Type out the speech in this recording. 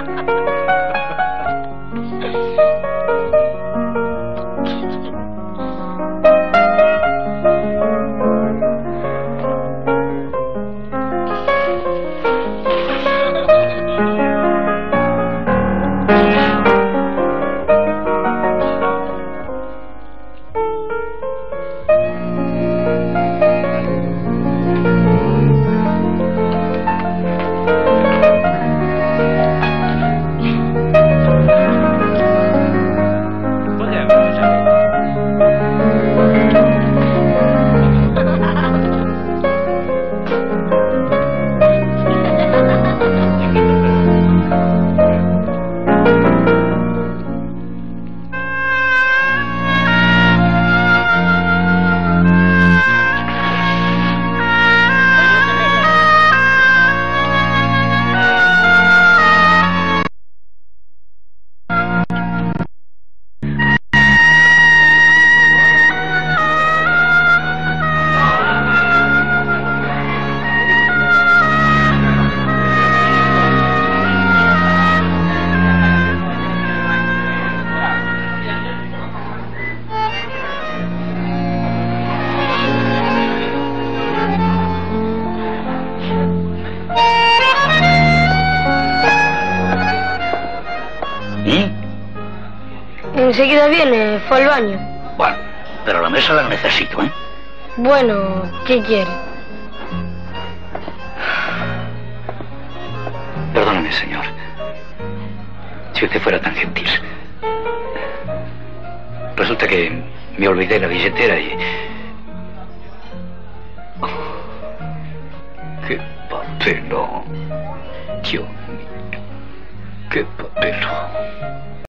Ha ha ha! Enseguida viene, fue al baño. Bueno, pero la mesa la necesito, ¿eh? Bueno, ¿qué quiere? Perdóneme, señor. Si usted fuera tan gentil. Resulta que me olvidé la billetera y... ¡Qué papelón! Dios mío. ¡Qué papelón!